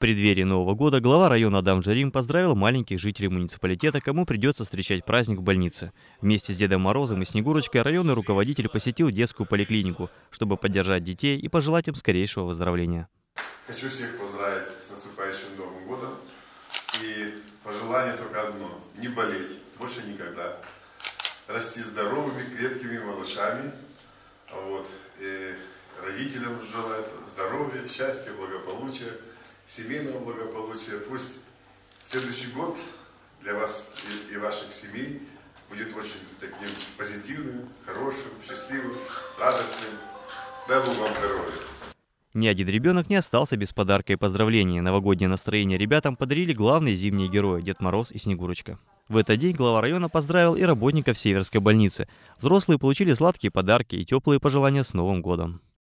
преддверии Нового года глава района Адам Джарим поздравил маленьких жителей муниципалитета, кому придется встречать праздник в больнице. Вместе с Дедом Морозом и Снегурочкой районный руководитель посетил детскую поликлинику, чтобы поддержать детей и пожелать им скорейшего выздоровления. Хочу всех поздравить с наступающим Новым годом. И пожелание только одно – не болеть, больше никогда. Расти здоровыми, крепкими малышами. Вот. И родителям желаю здоровья, счастья, благополучия семейного благополучия. Пусть следующий год для вас и, и ваших семей будет очень таким позитивным, хорошим, счастливым, радостным. Дай Бог вам здоровья. Ни один ребенок не остался без подарка и поздравления. Новогоднее настроение ребятам подарили главные зимние герои – Дед Мороз и Снегурочка. В этот день глава района поздравил и работников Северской больницы. Взрослые получили сладкие подарки и теплые пожелания с Новым годом.